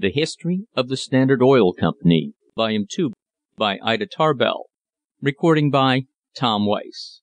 THE HISTORY OF THE STANDARD OIL COMPANY By Ida Tarbell. Recording by Tom Weiss.